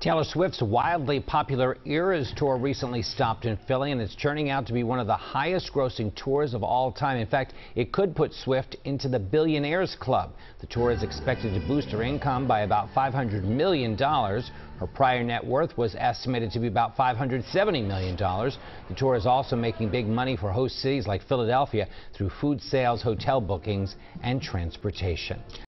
Taylor Swift's wildly popular Eras tour recently stopped in Philly, and it's turning out to be one of the highest grossing tours of all time. In fact, it could put Swift into the Billionaires Club. The tour is expected to boost her income by about $500 million. Her prior net worth was estimated to be about $570 million. The tour is also making big money for host cities like Philadelphia through food sales, hotel bookings, and transportation.